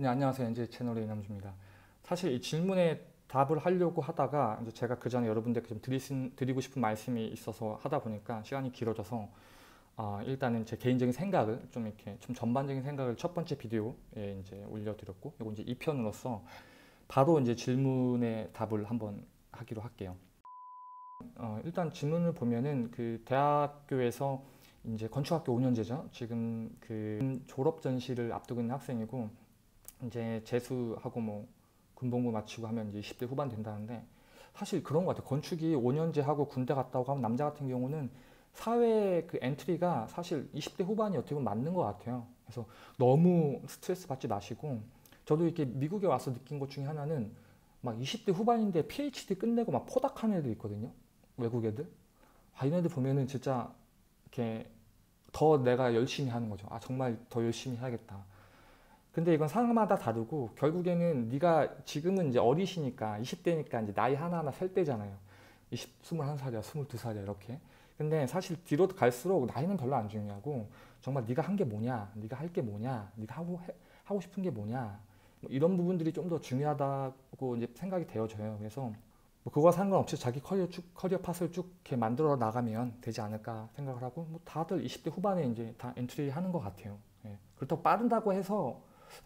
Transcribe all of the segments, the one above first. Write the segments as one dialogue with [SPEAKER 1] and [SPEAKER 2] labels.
[SPEAKER 1] 네, 안녕하세요. NJ 채널의 이남주입니다. 사실 이 질문에 답을 하려고 하다가 이제 제가 그 전에 여러분들께 좀 드리신, 드리고 싶은 말씀이 있어서 하다 보니까 시간이 길어져서 아, 일단은 제 개인적인 생각을 좀 이렇게 좀 전반적인 생각을 첫 번째 비디오에 이제 올려드렸고 이거 이제 2편으로서 바로 이제 질문에 답을 한번 하기로 할게요. 어, 일단 질문을 보면은 그 대학교에서 이제 건축학교 5년제죠. 지금 그 졸업 전시를 앞두고 있는 학생이고 이제 재수하고 뭐 군복무 마치고 하면 이제 20대 후반 된다는데 사실 그런 것 같아요. 건축이 5년제 하고 군대 갔다 오고 하면 남자 같은 경우는 사회 그 엔트리가 사실 20대 후반이 어떻게 보면 맞는 것 같아요. 그래서 너무 스트레스 받지 마시고 저도 이렇게 미국에 와서 느낀 것 중에 하나는 막 20대 후반인데 PhD 끝내고 막 포닥하는 애들 있거든요. 외국 애들. 아, 이런 애들 보면은 진짜 이렇게 더 내가 열심히 하는 거죠. 아, 정말 더 열심히 해야겠다. 근데 이건 사람마다 다르고 결국에는 네가 지금은 이제 어리시니까 20대니까 이제 나이 하나하나 셀 때잖아요. 20, 21살이야, 22살이야 이렇게. 근데 사실 뒤로 갈수록 나이는 별로 안 중요하고 정말 네가 한 게 뭐냐, 네가 할 게 뭐냐, 네가 하고 해, 하고 싶은 게 뭐냐 뭐 이런 부분들이 좀 더 중요하다고 이제 생각이 되어져요. 그래서 뭐 그거와 상관없이 자기 커리어 쭉 커리어 path를 쭉 이렇게 만들어 나가면 되지 않을까 생각을 하고 뭐 다들 20대 후반에 이제 다 엔트리 하는 것 같아요. 예. 그렇다고 빠른다고 해서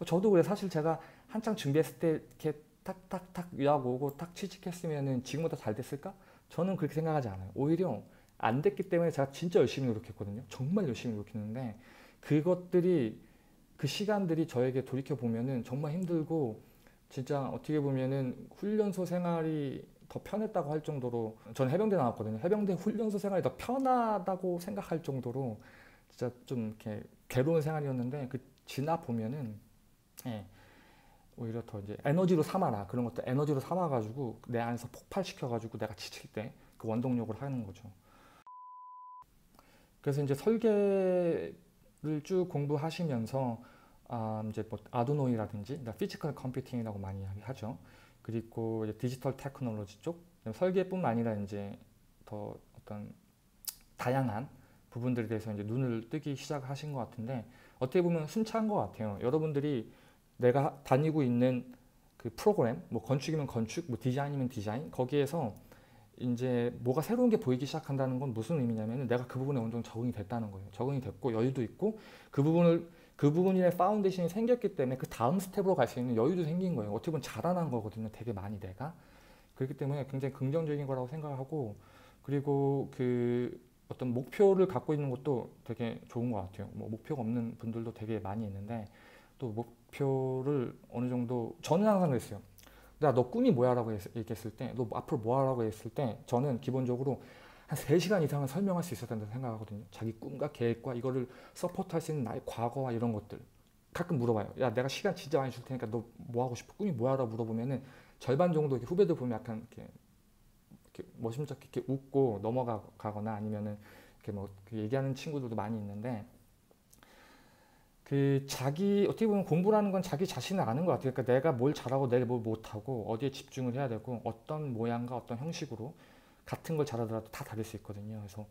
[SPEAKER 1] 저도 그래 사실 제가 한창 준비했을 때 이렇게 탁탁탁 유학 오고 탁 취직했으면은 지금보다 잘 됐을까? 저는 그렇게 생각하지 않아요. 오히려 안 됐기 때문에 제가 진짜 열심히 노력했거든요. 정말 열심히 노력했는데 그것들이 그 시간들이 저에게 돌이켜 보면은 정말 힘들고 진짜 어떻게 보면은 훈련소 생활이 더 편했다고 할 정도로 저는 해병대 나왔거든요. 해병대 훈련소 생활이 더 편하다고 생각할 정도로 진짜 좀 이렇게 괴로운 생활이었는데 그 지나 보면은 예, 오히려 더 이제 에너지로 삼아라 그런 것도 에너지로 삼아가지고 내 안에서 폭발시켜가지고 내가 지칠 때 그 원동력을 하는 거죠. 그래서 이제 설계를 쭉 공부하시면서 아, 이제 뭐 아두이노라든지 physical computing이라고 많이 이야기하죠. 그리고 디지털 테크놀로지 쪽 설계뿐만 아니라 이제 더 어떤 다양한 부분들에 대해서 이제 눈을 뜨기 시작하신 것 같은데 어떻게 보면 순탄한 것 같아요. 여러분들이 내가 다니고 있는 그 프로그램, 뭐 건축이면 건축, 뭐 디자인이면 디자인 거기에서 이제 뭐가 새로운 게 보이기 시작한다는 건 무슨 의미냐면 내가 그 부분에 어느 정도 적응이 됐다는 거예요. 적응이 됐고 여유도 있고 그 부분을 그 부분의 파운데이션이 생겼기 때문에 그 다음 스텝으로 갈 수 있는 여유도 생긴 거예요. 어떻게 보면 자라난 거거든요. 되게 많이 내가. 그렇기 때문에 굉장히 긍정적인 거라고 생각하고 그리고 그 어떤 목표를 갖고 있는 것도 되게 좋은 것 같아요. 뭐 목표가 없는 분들도 되게 많이 있는데 또 목 표를 어느 정도 저는 항상 그랬어요. 내가 너 꿈이 뭐야라고 얘기했을 때, 너 앞으로 뭐하라고 했을 때 저는 기본적으로 한 3시간 이상은 설명할 수 된다고 생각하거든요. 자기 꿈과 계획과 이거를 서포트할 수 있는 나의 과거와 이런 것들. 가끔 물어봐요. 야, 내가 시간 진짜 많이 줄 테니까 너 뭐 하고 싶어? 꿈이 뭐야라고 물어보면은 절반 정도 후배들 보면 약간 이렇게, 이렇게 머심쩍게 이렇게 웃고 넘어가거나 아니면은 이렇게 뭐 얘기하는 친구들도 많이 있는데 그 자기 어떻게 보면 공부라는 건 자기 자신을 아는 것 같아요. 그러니까 내가 뭘 잘하고 내가 뭘 못하고 어디에 집중을 해야 되고 어떤 모양과 어떤 형식으로 같은 걸 잘하더라도 다 다를 수 있거든요. 그래서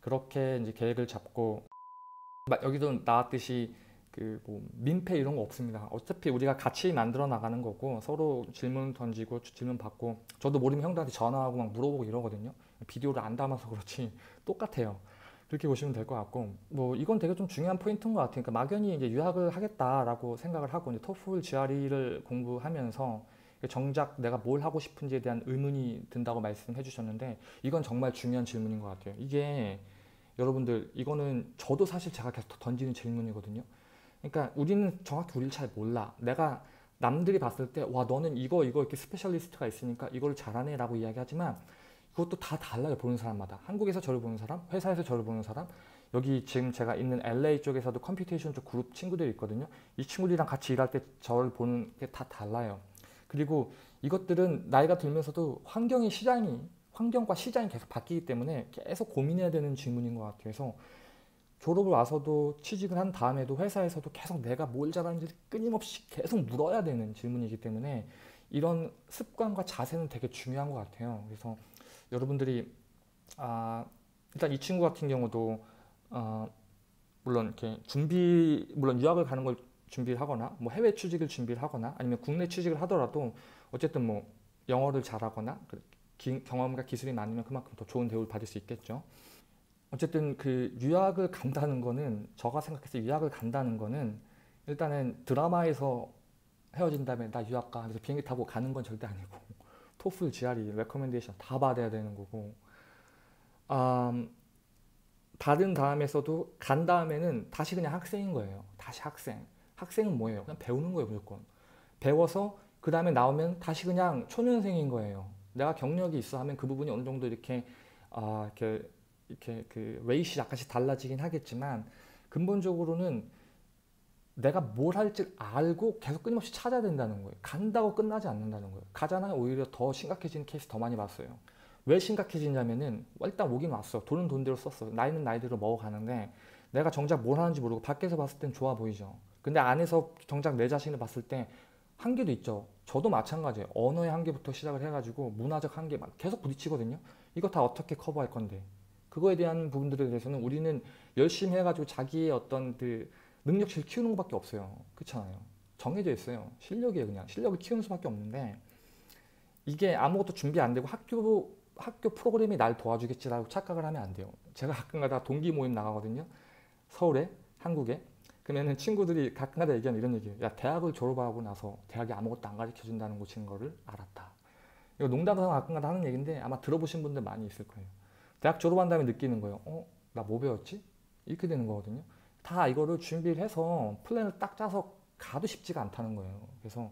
[SPEAKER 1] 그렇게 이제 계획을 잡고 여기도 나왔듯이 그 뭐 민폐 이런 거 없습니다. 어차피 우리가 같이 만들어 나가는 거고 서로 질문 던지고 질문 받고 저도 모르면 형들한테 전화하고 막 물어보고 이러거든요. 비디오를 안 담아서 그렇지 똑같아요. 그렇게 보시면 될 것 같고 뭐 이건 되게 좀 중요한 포인트인 것 같아요. 그러니까 막연히 이제 유학을 하겠다라고 생각을 하고 이제 토플 GRE를 공부하면서 정작 내가 뭘 하고 싶은지에 대한 의문이 든다고 말씀해 주셨는데 이건 정말 중요한 질문인 것 같아요. 이게 여러분들 이거는 저도 사실 제가 계속 던지는 질문이거든요. 그러니까 우리는 정확히 우리를 잘 몰라. 내가 남들이 봤을 때 와 너는 이거 이거 이렇게 스페셜리스트가 있으니까 이걸 잘하네 라고 이야기하지만 그것도 다 달라요 보는 사람마다 한국에서 저를 보는 사람 회사에서 저를 보는 사람 여기 지금 제가 있는 LA 쪽에서도 computation 쪽 그룹 친구들이 있거든요 이 친구들이랑 같이 일할 때 저를 보는 게 다 달라요 그리고 이것들은 나이가 들면서도 환경이 시장이 환경과 시장이 계속 바뀌기 때문에 계속 고민해야 되는 질문인 것 같아요. 그래서 졸업을 와서도 취직을 한 다음에도 회사에서도 계속 내가 뭘 잘하는지 끊임없이 계속 물어야 되는 질문이기 때문에 이런 습관과 자세는 되게 중요한 것 같아요. 그래서 여러분들이 아, 일단 이 친구 같은 경우도 어, 물론 이렇게 준비 물론 유학을 가는 걸 준비를 하거나 뭐 해외 취직을 준비를 하거나 아니면 국내 취직을 하더라도 어쨌든 뭐 영어를 잘하거나 그 기, 경험과 기술이 많으면 그만큼 더 좋은 대우를 받을 수 있겠죠. 어쨌든 그 유학을 간다는 거는 저가 생각해서 유학을 간다는 거는 일단은 드라마에서 헤어진 다음에 나 유학 가 하면서 비행기 타고 가는 건 절대 아니고 토플, GRE, recommendation 다 받아야 되는 거고 음, 받은 다음에서도 간 다음에는 다시 그냥 학생인 거예요. 다시 학생. 학생은 뭐예요? 그냥 배우는 거예요, 무조건. 배워서 그 다음에 나오면 다시 그냥 초년생인 거예요. 내가 경력이 있어 하면 그 부분이 어느 정도 이렇게 아 이렇게 이렇게 그 웨이시 약간씩 달라지긴 하겠지만 근본적으로는 내가 뭘 할지 알고 계속 끊임없이 찾아야 된다는 거예요. 간다고 끝나지 않는다는 거예요. 가잖아요. 오히려 더 심각해지는 케이스 더 많이 봤어요. 왜 심각해지냐면은 일단 오긴 왔어. 돈은 돈대로 썼어. 나이는 나이대로 먹어가는데 내가 정작 뭘 하는지 모르고 밖에서 봤을 땐 좋아 보이죠. 근데 안에서 정작 내 자신을 봤을 때 한계도 있죠. 저도 마찬가지예요. 언어의 한계부터 시작을 해가지고 문화적 한계 막 계속 부딪히거든요. 이거 다 어떻게 커버할 건데. 그거에 대한 부분들에 대해서는 우리는 열심히 해가지고 자기의 어떤 그 능력치를 키우는 것밖에 없어요. 그렇잖아요. 정해져 있어요. 실력이에요, 그냥. 실력을 키우는 수밖에 없는데 이게 아무것도 준비 안 되고 학교 학교 프로그램이 날 도와주겠지라고 착각을 하면 안 돼요. 제가 가끔가다 동기 모임 나가거든요. 서울에, 한국에. 그러면 친구들이 가끔가다 얘기하는 이런 얘기예요. 야 대학을 졸업하고 나서 대학이 아무것도 안 가르쳐 준다는 곳인 거를 알았다. 이거 농담으로 가끔가다 하는 얘기인데 아마 들어보신 분들 많이 있을 거예요. 대학 졸업한 다음에 느끼는 거예요. 어? 나 뭐 배웠지? 이렇게 되는 거거든요. 다 이거를 준비를 해서 플랜을 딱 짜서 가도 쉽지가 않다는 거예요. 그래서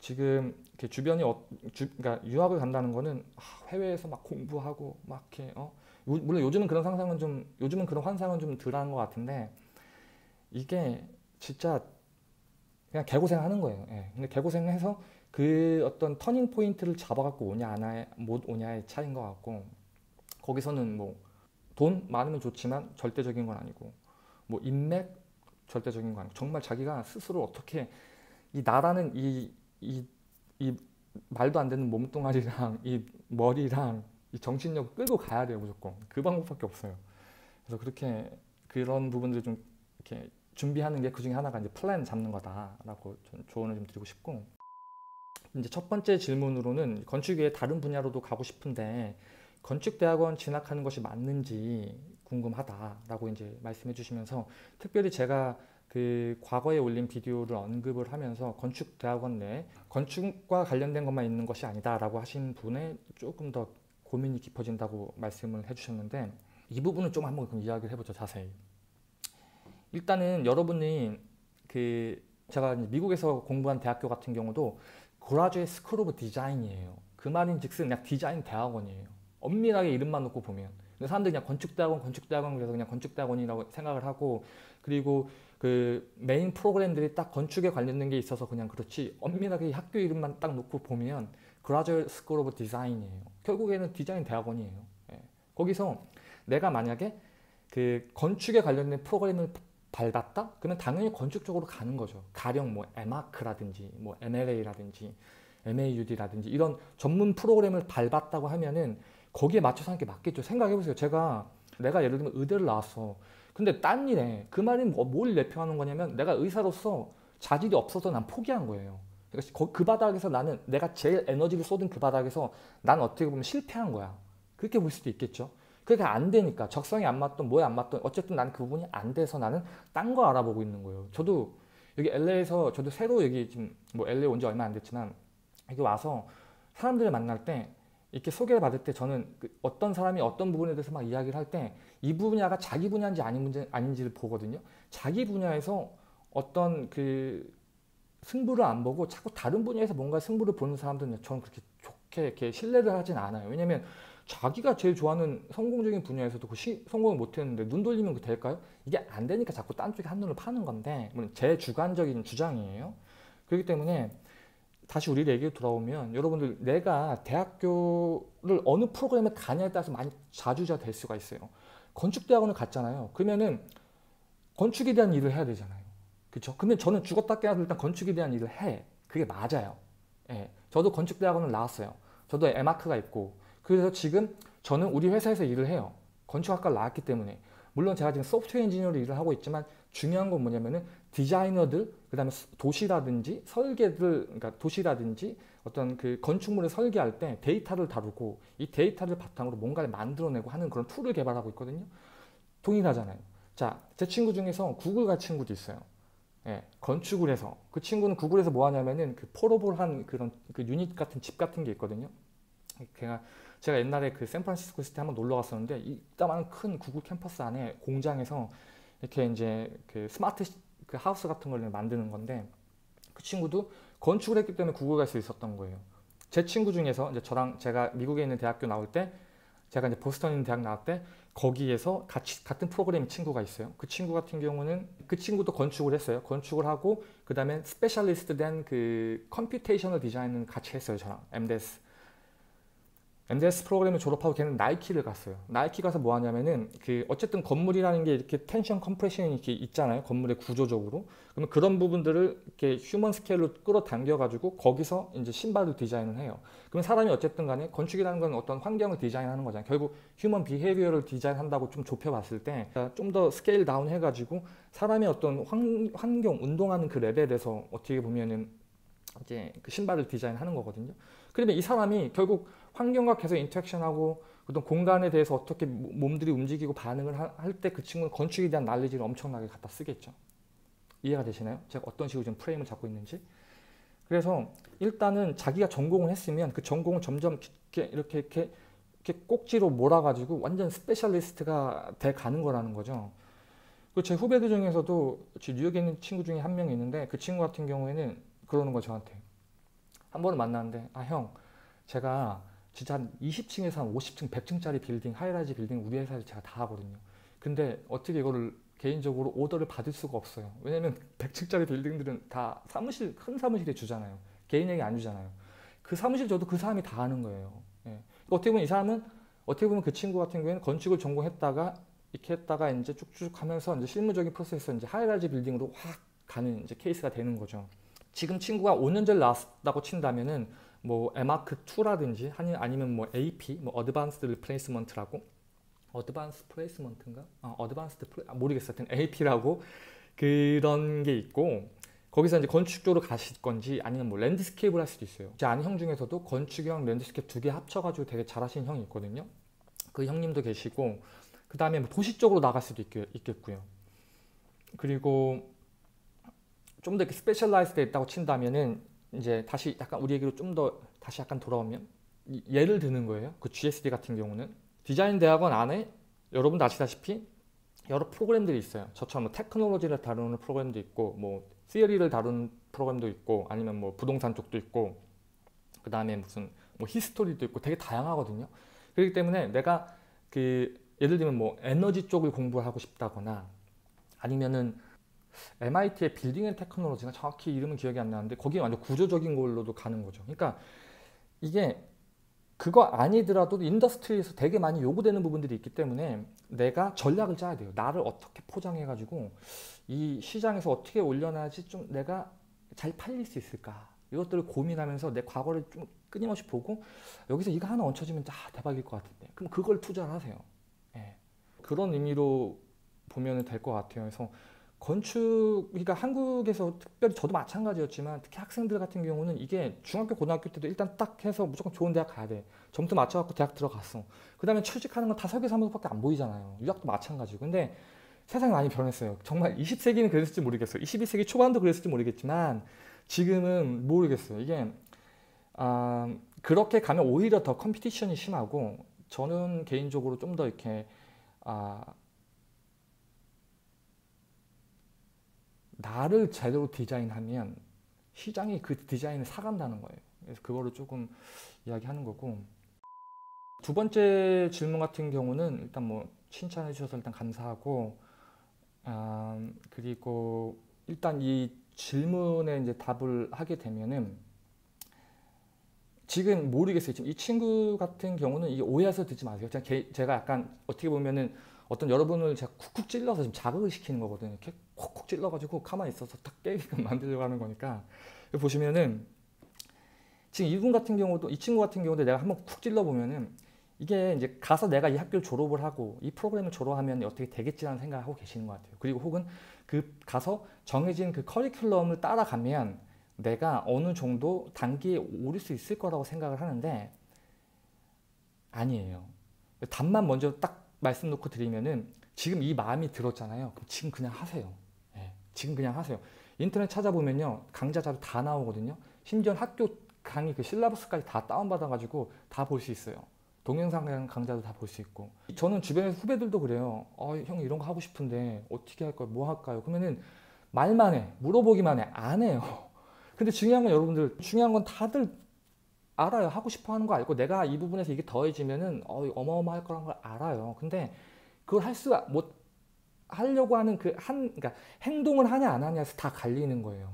[SPEAKER 1] 지금 이렇게 주변이 어, 주, 그러니까 유학을 간다는 거는 해외에서 막 공부하고 막 이렇게 어 물론 요즘은 그런 상상은 좀 요즘은 그런 환상은 좀 덜한 것 같은데 이게 진짜 그냥 개고생 하는 거예요. 예. 근데 개고생해서 그 어떤 터닝 포인트를 잡아갖고 오냐 안못 오냐의 차이인 것 같고 거기서는 뭐 돈 많으면 좋지만 절대적인 건 아니고 뭐 인맥 절대적인 건 아니고 정말 자기가 스스로 어떻게 이 나라는 이 이, 이 말도 안 되는 몸뚱아리랑 이 머리랑 이 정신력 끌고 가야 돼요 무조건. 그 방법밖에 없어요. 그래서 그렇게 그런 부분들 좀 이렇게 준비하는 게 그 중에 하나가 이제 플랜 잡는 거다라고 조언을 좀 드리고 싶고. 이제 첫 번째 질문으로는 건축 외에 다른 분야로도 가고 싶은데 건축대학원 진학하는 것이 맞는지 궁금하다라고 이제 말씀해 주시면서 특별히 제가 그 과거에 올린 비디오를 언급을 하면서 건축 대학원 내 건축과 관련된 것만 있는 것이 아니다라고 하신 분에 조금 더 고민이 깊어진다고 말씀을 해주셨는데 이 부분은 좀 한번 그럼 이야기를 해보죠 자세히. 일단은 여러분이 그 제가 미국에서 공부한 대학교 같은 경우도 Graduate School of Design이에요. 그 말인즉슨 그냥 디자인 대학원이에요. 엄밀하게 이름만 놓고 보면. 근데 사람들이 그냥 건축대학원, 건축대학원 그래서 그냥 건축대학원이라고 생각을 하고 그리고 그 메인 프로그램들이 딱 건축에 관련된 게 있어서 그냥 그렇지 엄밀하게 학교 이름만 딱 놓고 보면 Graduate School of Design이에요. 결국에는 디자인 대학원이에요. 예. 거기서 내가 만약에 그 건축에 관련된 프로그램을 밟았다? 그러면 당연히 건축 쪽으로 가는 거죠. 가령 뭐 M.Arch라든지 뭐 MLA라든지 MAUD라든지 이런 전문 프로그램을 밟았다고 하면은 거기에 맞춰서 하는 게 맞겠죠. 생각해 보세요. 제가 내가 예를 들면 의대를 나왔어. 근데 딴 일 해 그 말이 뭐, 뭘 내포하는 거냐면 내가 의사로서 자질이 없어서 난 포기한 거예요. 그러니까 그 바닥에서 나는 내가 제일 에너지를 쏟은 그 바닥에서 난 어떻게 보면 실패한 거야. 그렇게 볼 수도 있겠죠. 그게 안 되니까 적성이 안 맞던 뭐에 안 맞던 어쨌든 나는 그 부분이 안 돼서 나는 딴 거 알아보고 있는 거예요. 저도 여기 LA에서 저도 새로 여기 지금 뭐 LA 온 지 얼마 안 됐지만 여기 와서 사람들을 만날 때 이렇게 소개를 받을 때 저는 그 어떤 사람이 어떤 부분에 대해서 막 이야기를 할 때 이 분야가 자기 분야인지 아닌 문제, 아닌지를 보거든요. 자기 분야에서 어떤 그 승부를 안 보고 자꾸 다른 분야에서 뭔가 승부를 보는 사람들은 저는 그렇게 좋게 이렇게 신뢰를 하진 않아요. 왜냐면 자기가 제일 좋아하는 성공적인 분야에서도 그 시, 성공을 못했는데 눈 돌리면 그 될까요? 이게 안 되니까 자꾸 딴 쪽에 한눈을 파는 건데 물론 제 주관적인 주장이에요. 그렇기 때문에 다시 우리 얘기로 돌아오면 여러분들 내가 대학교를 어느 프로그램에 가냐에 따라서 많이 자주자 될 수가 있어요. 건축대학원을 갔잖아요. 그러면은 건축에 대한 일을 해야 되잖아요. 그렇죠? 근데 저는 죽었다 깨어도 일단 건축에 대한 일을 해. 그게 맞아요. 예. 저도 건축대학원을 나왔어요. 저도 에마크가 있고 그래서 지금 저는 우리 회사에서 일을 해요. 건축학과를 나왔기 때문에 물론 제가 지금 소프트웨어 엔지니어로 일을 하고 있지만 중요한 건 뭐냐면은 디자이너들 그다음에 도시라든지 설계들 그러니까 도시라든지 어떤 그 건축물을 설계할 때 데이터를 다루고 이 데이터를 바탕으로 뭔가를 만들어내고 하는 그런 tool을 개발하고 있거든요. 동일하잖아요. 자, 제 친구 중에서 구글 갈 친구도 있어요. 예, 건축을 해서 그 친구는 구글에서 뭐 하냐면은 그 portable한 그런 그 유닛 같은 집 같은 게 있거든요. 제가 제가 옛날에 그 샌프란시스코 시티 한번 놀러 갔었는데 이따만한 큰 구글 캠퍼스 안에 공장에서 이렇게 이제 그 스마트 그 하우스 같은 걸 만드는 건데 그 친구도 건축을 했기 때문에 구글 갈 수 있었던 거예요. 제 친구 중에서 이제 저랑 제가 미국에 있는 대학교 나올 때 제가 이제 보스턴에 있는 대학 나올 때 거기에서 같이 같은 프로그램 친구가 있어요. 그 친구 같은 경우는 그 친구도 건축을 했어요. 건축을 하고 그 다음에 specialist 된 그 computational design은 같이 했어요. 저랑 MDS. MDS 프로그램을 졸업하고 걔는 나이키를 갔어요. 나이키 가서 뭐 하냐면은 그 어쨌든 건물이라는 게 이렇게 tension compression이 이렇게 있잖아요. 건물의 구조적으로. 그러면 그런 부분들을 이렇게 human scale로 끌어당겨 가지고 거기서 이제 신발을 디자인을 해요. 그러면 사람이 어쨌든 간에 건축이라는 건 어떤 환경을 디자인하는 거잖아요. 결국 human behavior를 디자인한다고 좀 좁혀 봤을 때 좀 더 scale down 해 가지고 사람의 어떤 환, 환경 운동하는 그 레벨에서 어떻게 보면은 이제 그 신발을 디자인하는 거거든요. 그러면 이 사람이 결국 환경과 계속 interaction하고 어떤 공간에 대해서 어떻게 몸들이 움직이고 반응을 할 때 그 친구는 건축에 대한 난리지를 엄청나게 갖다 쓰겠죠. 이해가 되시나요? 제가 어떤 식으로 지금 프레임을 잡고 있는지. 그래서 일단은 자기가 전공을 했으면 그 전공을 점점 이렇게 이렇게 이렇게, 이렇게 꼭지로 몰아가지고 완전 specialist가 돼 가는 거라는 거죠. 제 후배들 중에서도 뉴욕에 있는 친구 중에 한명 있는데 그 친구 같은 경우에는 그러는 거 저한테 한 번을 만났는데 아 형 제가 진짜 한 20층에서 한 50층, 100층짜리 빌딩, high-rise building 우리 회사에서 제가 다 하거든요. 근데 어떻게 이거를 개인적으로 오더를 받을 수가 없어요. 왜냐면 100층짜리 빌딩들은 다 사무실, 큰 사무실에 주잖아요. 개인에게 안 주잖아요. 그 사무실 줘도 그 사람이 다 하는 거예요. 예. 어떻게 보면 이 사람은 어떻게 보면 그 친구 같은 경우에는 건축을 전공했다가 이렇게 했다가 이제 쭉쭉 하면서 이제 실무적인 프로세스 이제 high-rise building으로 확 가는 이제 케이스가 되는 거죠. 지금 친구가 5년 전에 나왔다고 친다면은 뭐 에마크 2라든지 아니면 뭐 AP, 뭐 advanced replacement라고 advance placement인가? 어, advanced place 아, 모르겠어. 하여튼 AP라고 그런 게 있고 거기서 이제 건축 쪽으로 가실 건지 아니면 뭐 landscape를 할 수도 있어요. 제 아는 형 중에서도 건축형 landscape 두 개 합쳐가지고 되게 잘하시는 형이 있거든요. 그 형님도 계시고 그 다음에 뭐 도시 쪽으로 나갈 수도 있, 있겠고요. 그리고 좀 더 이렇게 specialize 돼 있다고 친다면은 이제 다시 약간 우리 얘기로 좀 더 다시 약간 돌아오면 예를 드는 거예요. 그 GSD 같은 경우는 디자인 대학원 안에 여러분도 아시다시피 여러 프로그램들이 있어요. 저처럼 뭐 테크놀로지를 다루는 프로그램도 있고 뭐 시어리를 다루는 프로그램도 있고 아니면 뭐 부동산 쪽도 있고 그 다음에 무슨 뭐 history도 있고 되게 다양하거든요. 그렇기 때문에 내가 그 예를 들면 뭐 에너지 쪽을 공부하고 싶다거나 아니면은 MIT의 Building and Technology가 정확히 이름은 기억이 안 나는데 거기에 완전 구조적인 걸로도 가는 거죠. 그러니까 이게 그거 아니더라도 industry에서 되게 많이 요구되는 부분들이 있기 때문에 내가 전략을 짜야 돼요. 나를 어떻게 포장해 가지고 이 시장에서 어떻게 올려놔야지 좀 내가 잘 팔릴 수 있을까. 이것들을 고민하면서 내 과거를 좀 끊임없이 보고 여기서 이거 하나 얹혀지면 아, 대박일 것 같은데. 그럼 그걸 투자를 하세요. 예. 그런 의미로 보면 될 것 같아요. 그래서 건축 그러니까 한국에서 특별히 저도 마찬가지였지만 특히 학생들 같은 경우는 이게 중학교 고등학교 때도 일단 딱 해서 무조건 좋은 대학 가야 돼. 점수 맞춰갖고 대학 들어갔어. 그 다음에 취직하는 건 다 설계사무소밖에 안 보이잖아요. 유학도 마찬가지고. 근데 세상이 많이 변했어요. 정말 20세기는 그랬을지 모르겠어요. 21세기 초반도 그랬을지 모르겠지만 지금은 모르겠어요. 이게 아, 그렇게 가면 오히려 더 컴피티션이 심하고 저는 개인적으로 좀 더 이렇게 아, 나를 제대로 디자인하면 시장이 그 디자인을 사간다는 거예요. 그래서 그거를 조금 이야기하는 거고 두 번째 질문 같은 경우는 일단 뭐 칭찬해 주셔서 일단 감사하고 아, 그리고 일단 이 질문에 이제 답을 하게 되면은 지금 모르겠어요. 지금 이 친구 같은 경우는 이게 오해해서 듣지 마세요. 제가 약간 어떻게 보면은 어떤 여러분을 제가 쿡쿡 찔러서 좀 자극을 시키는 거거든요. 콕콕 찔러가지고 가만히 있어서 딱 깨게끔 만들려고 하는 거니까 보시면은 지금 이분 같은 경우도 이 친구 같은 경우도 내가 한번 쿡 찔러 보면은 이게 이제 가서 내가 이 학교를 졸업을 하고 이 프로그램을 졸업하면 어떻게 되겠지라는 생각을 하고 계시는 것 같아요. 그리고 혹은 그 가서 정해진 그 커리큘럼을 따라가면 내가 어느 정도 단계에 오를 수 있을 거라고 생각을 하는데 아니에요. 답만 먼저 딱 말씀 놓고 드리면은 지금 이 마음이 들었잖아요. 그럼 지금 그냥 하세요. 예, 지금 그냥 하세요. 인터넷 찾아보면요. 강좌 자료 다 나오거든요. 심지어 학교 강의 그 실라버스까지 다 다운받아가지고 다 볼 수 있어요. 동영상 강좌도 다 볼 수 있고. 저는 주변에 후배들도 그래요. 어, 형 이런 거 하고 싶은데 어떻게 할까요? 뭐 할까요? 그러면은 말만 해. 물어보기만 해. 안 해요. 근데 중요한 건 여러분들, 중요한 건 다들 알아요. 하고 싶어 하는 거 알고 내가 이 부분에서 이게 더해지면은 어, 어마어마할 거란 걸 알아요. 근데 그걸 할 수가 못 하려고 하는 그 한 그러니까 행동을 하냐 안 하냐에서 다 갈리는 거예요.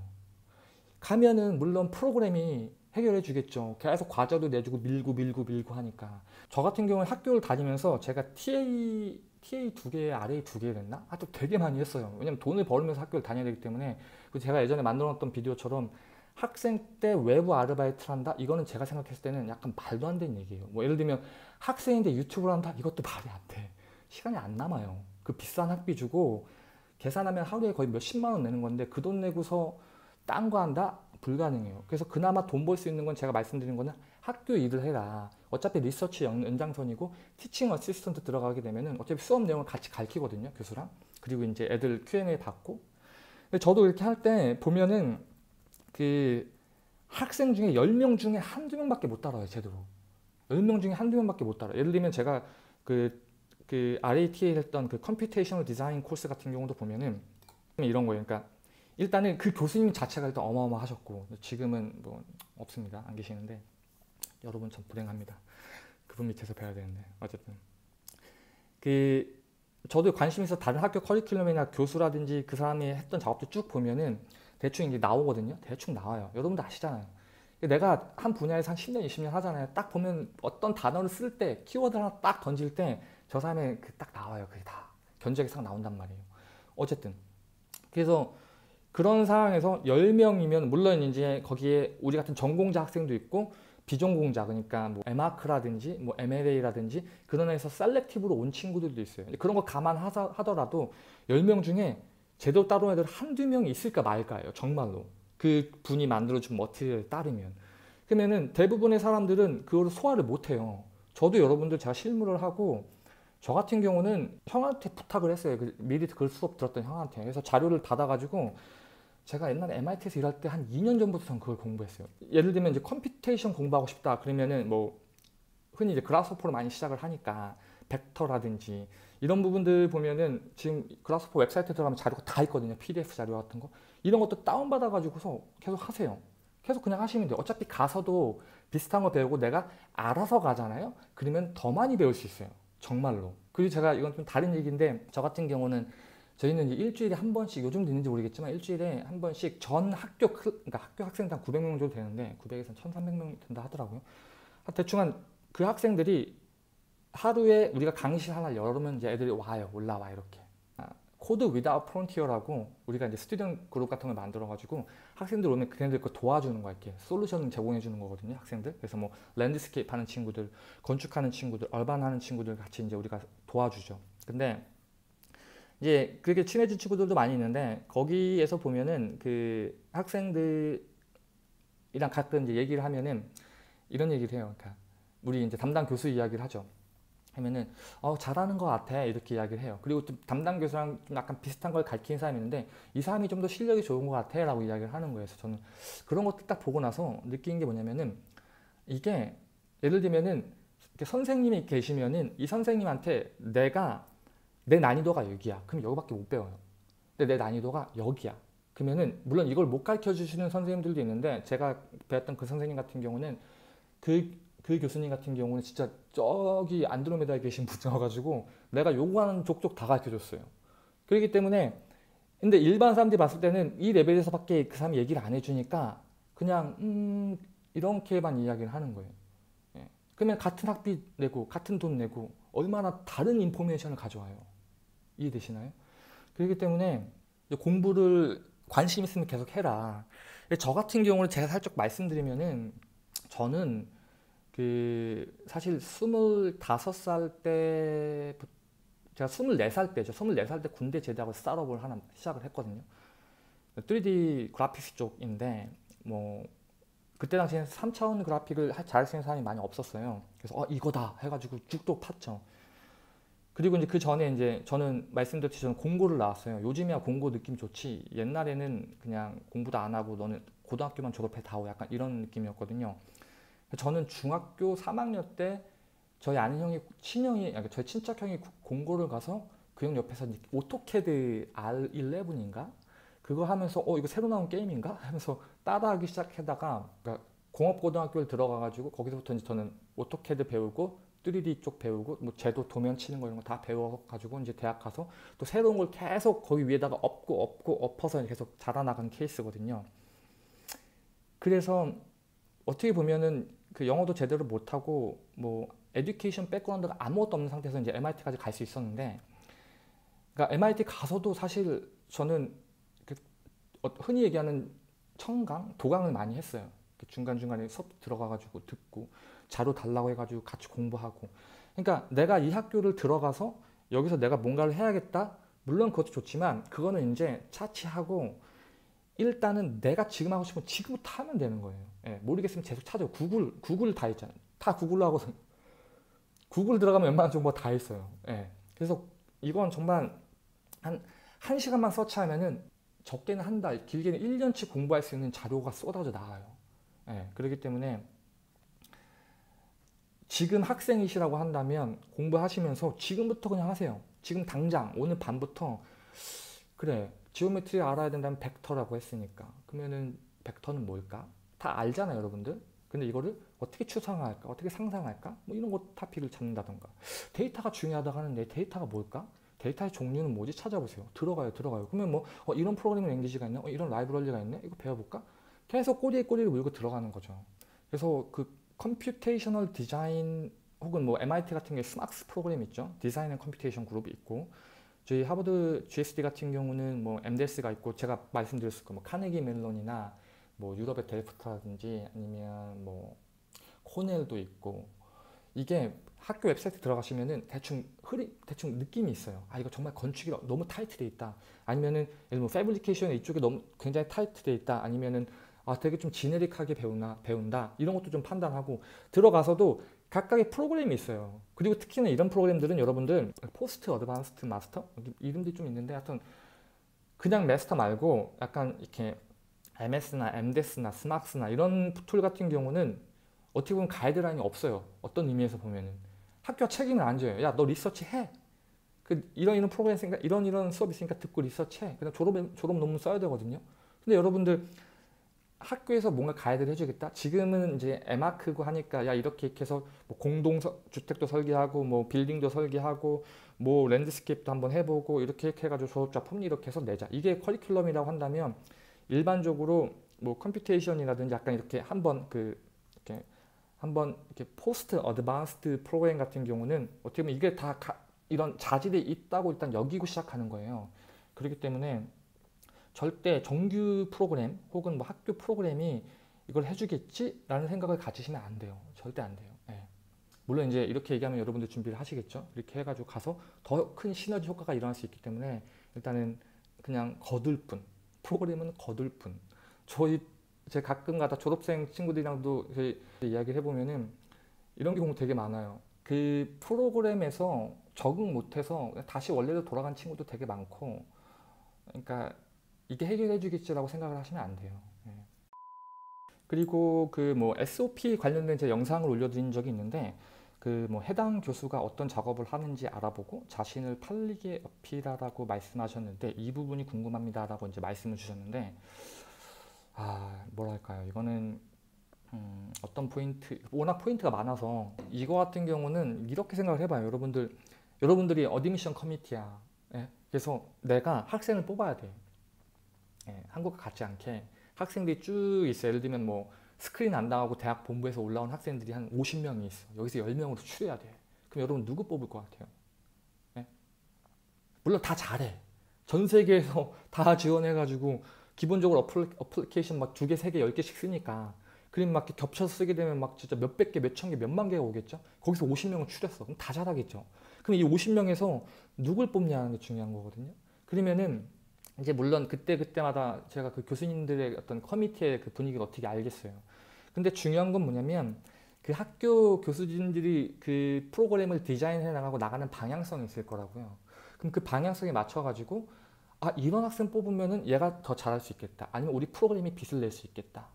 [SPEAKER 1] 가면은 물론 프로그램이 해결해 주겠죠. 계속 과제도 내주고 밀고 밀고 밀고 하니까. 저 같은 경우는 학교를 다니면서 제가 TA TA 두 개, RA 두 개 됐나? 하여튼 되게 많이 했어요. 왜냐면 돈을 벌면서 학교를 다녀야 되기 때문에. 제가 예전에 만들어 놨던 비디오처럼 학생 때 외부 아르바이트를 한다? 이거는 제가 생각했을 때는 약간 말도 안 되는 얘기예요. 뭐 예를 들면 학생인데 유튜브를 한다? 이것도 말이 안 돼. 시간이 안 남아요. 그 비싼 학비 주고 계산하면 하루에 거의 몇십만 원 내는 건데 그 돈 내고서 딴 거 한다? 불가능해요. 그래서 그나마 돈 벌 수 있는 건 제가 말씀드린 거는 학교 일을 해라. 어차피 리서치 연장선이고 teaching assistant 들어가게 되면은 어차피 수업 내용을 같이 가르치거든요. 교수랑. 그리고 이제 애들 Q&A 받고. 근데 저도 이렇게 할 때 보면은 그 학생 중에 10명 중에 한두 명밖에 못 따라요, 제대로. 10명 중에 한두 명밖에 못 따라. 예를 들면 제가 그, 그 RA, TA 했던 그 computational design course 같은 경우도 보면은 이런 거예요. 그러니까 일단은 그 교수님 자체가 일단 어마어마하셨고 지금은 뭐 없습니다. 안 계시는데 여러분 참 불행합니다. 그분 밑에서 배워야 되는데 어쨌든 그 저도 관심 있어 다른 학교 커리큘럼이나 교수라든지 그 사람이 했던 작업도 쭉 보면은 대충 이제 나오거든요. 대충 나와요. 여러분도 아시잖아요. 내가 한 분야에서 한 10년, 20년 하잖아요. 딱 보면 어떤 단어를 쓸 때, 키워드 하나 딱 던질 때 저 사람의 그 딱 나와요. 그게 다 견적이 싹 나온단 말이에요. 어쨌든. 그래서 그런 상황에서 10명이면 물론 이제 거기에 우리 같은 전공자 학생도 있고 비전공자 그러니까 뭐 에마크라든지 뭐 MLA라든지 그런 애에서 셀렉티브로 온 친구들도 있어요. 그런 거 감안하더라도 10명 중에 제대로 따를 애들 한두 명이 있을까 말까요. 정말로. 그 분이 만들어준 material을 따르면. 그러면은 대부분의 사람들은 그걸 소화를 못해요. 저도 여러분들 제가 실무를 하고 저 같은 경우는 형한테 부탁을 했어요. 그 미리 그 수업 들었던 형한테. 그래서 자료를 받아가지고 제가 옛날에 MIT에서 일할 때 한 2년 전부터 전 그걸 공부했어요. 예를 들면 이제 computation 공부하고 싶다 그러면은 뭐 흔히 이제 Grasshopper로 많이 시작을 하니까 벡터라든지 이런 부분들 보면은 지금 Grasshopper 웹사이트 들어가면 자료가 다 있거든요. PDF 자료 같은 거. 이런 것도 다운 받아 가지고서 계속 하세요. 계속 그냥 하시면 돼요. 어차피 가서도 비슷한 거 배우고 내가 알아서 가잖아요. 그러면 더 많이 배울 수 있어요. 정말로. 그리고 제가 이건 좀 다른 얘기인데 저 같은 경우는 저희는 일주일에 한 번씩 요즘도 있는지 모르겠지만 일주일에 한 번씩 전 학교 그러니까 학교 학생당 900명 정도 되는데 900에서 1,300명 된다 하더라고요. 대충 한 그 학생들이 하루에 우리가 강의실 하나 열으면 이제 애들이 와요. 올라와 이렇게. 아, Code Without Frontier라고 우리가 이제 student group 같은 걸 만들어 가지고 학생들 오면 그네들 거 도와주는 거 이렇게 솔루션 제공해 주는 거거든요. 학생들. 그래서 뭐 landscape 하는 친구들, 건축하는 친구들, urban 하는 친구들 같이 이제 우리가 도와주죠. 근데 이제 그렇게 친해진 친구들도 많이 있는데 거기에서 보면은 그 학생들이랑 가끔 이제 얘기를 하면은 이런 얘기를 해요. 그러니까 우리 이제 담당 교수 이야기를 하죠. 하면은 어 잘하는 것 같아 이렇게 이야기를 해요. 그리고 좀 담당 교수랑 좀 약간 비슷한 걸 가르치는 사람이 있는데 이 사람이 좀 더 실력이 좋은 것 같아 라고 이야기를 하는 거예요. 그래서 저는 그런 것들 딱 보고 나서 느낀 게 뭐냐면은 이게 예를 들면은 선생님이 계시면은 이 선생님한테 내가 내 난이도가 여기야. 그럼 여기밖에 못 배워요. 근데 내 난이도가 여기야. 그러면은 물론 이걸 못 가르쳐 주시는 선생님들도 있는데 제가 배웠던 그 선생님 같은 경우는 그 그 교수님 같은 경우는 진짜 저기 안드로메다에 계신 분이어가지고 내가 요구하는 족족 다 가르쳐줬어요. 그렇기 때문에 근데 일반 사람들이 봤을 때는 이 레벨에서밖에 그 사람이 얘기를 안 해주니까 그냥 음 이렇게만 이야기를 하는 거예요. 예. 그러면 같은 학비 내고 같은 돈 내고 얼마나 다른 인포메이션을 가져와요. 이해되시나요? 그렇기 때문에 공부를 관심 있으면 계속 해라. 저 같은 경우는 제가 살짝 말씀드리면은 저는 그 사실 25살 때 제가 24살 때죠. 24살 때 군대 제대하고 스타트업을 하나 시작을 했거든요. 3D 그래픽스 쪽인데 뭐 그때 당시에는 3차원 그래픽을 잘 쓰는 사람이 많이 없었어요. 그래서 어 이거다 해가지고 쭉또 팠죠. 그리고 이제 그 전에 이제 저는 말씀드렸듯이 저는 공고를 나왔어요. 요즘이야 공고 느낌 좋지. 옛날에는 그냥 공부도 안 하고 너는 고등학교만 졸업해 다오 약간 이런 느낌이었거든요. 저는 중학교 3학년 때 저희 아는 형이 친형이 저희 친척 형이 공고를 가서 그 형 옆에서 AutoCAD R11인가 그거 하면서 어 이거 새로 나온 게임인가 하면서 따라하기 시작하다가 그러니까 공업고등학교를 들어가가지고 거기서부터 이제 저는 AutoCAD 배우고 3D 쪽 배우고 뭐 제도 도면 치는 거 이런 거 다 배워가지고 이제 대학 가서 또 새로운 걸 계속 거기 위에다가 엎고 엎고 엎어서 계속 자라나간 케이스거든요. 그래서 어떻게 보면은 그 영어도 제대로 못하고 뭐 에듀케이션 백그라운드가 아무것도 없는 상태에서 이제 MIT까지 갈 수 있었는데 그러니까 MIT 가서도 사실 저는 어, 흔히 얘기하는 청강, 도강을 많이 했어요. 중간중간에 수업 들어가가지고 듣고 자료 달라고 해가지고 같이 공부하고 그러니까 내가 이 학교를 들어가서 여기서 내가 뭔가를 해야겠다 물론 그것도 좋지만 그거는 이제 차치하고 일단은 내가 지금 하고 싶으면 지금부터 하면 되는 거예요. 예, 모르겠으면 계속 찾아요. 구글 구글 다 있잖아요. 다 구글로 하고 구글 들어가면 웬만한 정보가 다 있어요. 예, 그래서 이건 정말 한, 한 시간만 서치하면은 적게는 한 달, 길게는 1년치 공부할 수 있는 자료가 쏟아져 나와요. 예, 그렇기 때문에 지금 학생이시라고 한다면 공부하시면서 지금부터 그냥 하세요. 지금 당장 오늘 밤부터. 그래 geometry 알아야 된다면 벡터라고 했으니까 그러면은 벡터는 뭘까? 다 알잖아요 여러분들. 근데 이거를 어떻게 추상화할까? 어떻게 상상할까? 뭐 이런 것 topic을 찾는다던가 데이터가 중요하다고 하는데 데이터가 뭘까? 데이터의 종류는 뭐지 찾아보세요. 들어가요, 들어가요. 그러면 뭐 어, 이런 programming language가 있네, 어, 이런 라이브러리가 있네, 이거 배워볼까? 계속 꼬리에 꼬리를 물고 들어가는 거죠. 그래서 그 computational design 혹은 뭐 MIT 같은 게 SMArchS 프로그램 있죠. Design and Computation Group이 있고 저희 하버드 GSD 같은 경우는 뭐 MDS가 있고 제가 말씀드렸을 거뭐 카네기 멜론이나 뭐 유럽의 델프트라든지 아니면 뭐 코넬도 있고 이게 학교 웹사이트 들어가시면은 대충 흐리 대충 느낌이 있어요. 아 이거 정말 건축이 너무 타이트돼 있다. 아니면은 예를 뭐 fabrication 이쪽에 너무 굉장히 타이트돼 있다. 아니면은 아 되게 좀 generic하게 배우나 배운다. 이런 것도 좀 판단하고 들어가서도 각각의 프로그램이 있어요. 그리고 특히나 이런 프로그램들은 여러분들 post advanced master 이름들이 좀 있는데 하여튼 그냥 마스터 말고 약간 이렇게 MS나 MDS나 SMArchS나 이런 툴 같은 경우는 어떻게 보면 가이드라인이 없어요. 어떤 의미에서 보면은 학교가 책임을 안 져요. 야, 너 research 해. 그 이런 이런 프로그램 있으니까 이런 이런 수업 있으니까 듣고 research 해. 그다음 졸업 졸업 논문 써야 되거든요. 근데 여러분들 학교에서 뭔가 가이드를 해주겠다. 지금은 이제 에마크고 하니까 야 이렇게 해서 뭐 공동 주택도 설계하고 뭐 빌딩도 설계하고 뭐 landscape도 한번 해보고 이렇게 해가지고 졸업작품 이렇게 해서 내자. 이게 커리큘럼이라고 한다면 일반적으로 뭐 computation이라든지 약간 이렇게 한번 그 이렇게 한번 이렇게 post advanced program 같은 경우는 어떻게 보면 이게 다 가, 이런 자질이 있다고 일단 여기고 시작하는 거예요. 그렇기 때문에 절대 정규 프로그램 혹은 뭐 학교 프로그램이 이걸 해주겠지라는 생각을 가지시면 안 돼요. 절대 안 돼요. 네. 물론 이제 이렇게 얘기하면 여러분들 준비를 하시겠죠. 이렇게 해가지고 가서 더 큰 시너지 효과가 일어날 수 있기 때문에 일단은 그냥 거둘 뿐. 프로그램은 거둘 뿐. 저희 제 가끔가다 졸업생 친구들이랑도 이야기를 해보면은 이런 경우 되게 많아요. 그 프로그램에서 적응 못해서 다시 원래로 돌아간 친구도 되게 많고, 그러니까 이게 해결해 주겠지라고 생각을 하시면 안 돼요. 네. 그리고 그 뭐 SOP 관련된 제 영상을 올려드린 적이 있는데, 그 뭐 해당 교수가 어떤 작업을 하는지 알아보고 자신을 팔리게 어필하라고 말씀하셨는데 이 부분이 궁금합니다라고 이제 말씀을 주셨는데 아 뭐랄까요 이거는 음, 어떤 포인트 워낙 포인트가 많아서 이거 같은 경우는 이렇게 생각을 해봐요 여러분들 여러분들이 admission committee야 예? 그래서 내가 학생을 뽑아야 돼 예, 한국과 같지 않게 학생들이 쭉 있어 예를 들면 뭐 스크린 안 당하고 대학 본부에서 올라온 학생들이 한 50명이 있어 여기서 10명으로 추려야 돼 그럼 여러분 누구 뽑을 것 같아요 예? 물론 다 잘해 전 세계에서 다 지원해가지고 기본적으로 어플, 어플리케이션 막 두 개, 세 개, 열 개씩 쓰니까 그림 막 겹쳐서 쓰게 되면 막 진짜 몇백 개, 몇천 개, 몇만 개가 오겠죠. 거기서 50명을 추렸어. 그럼 다 잘하겠죠. 그럼 이 50명에서 누굴 뽑냐는 게 중요한 거거든요. 그러면은 이제 물론 그때 그때마다 제가 그 교수님들의 어떤 커미티의 그 분위기를 어떻게 알겠어요. 근데 중요한 건 뭐냐면 그 학교 교수진들이 그 프로그램을 디자인해 나가고 나가는 방향성이 있을 거라고요. 그럼 그 방향성에 맞춰 가지고 아 이런 학생 뽑으면은 얘가 더 잘할 수 있겠다. 아니면 우리 프로그램이 빛을 낼 수 있겠다.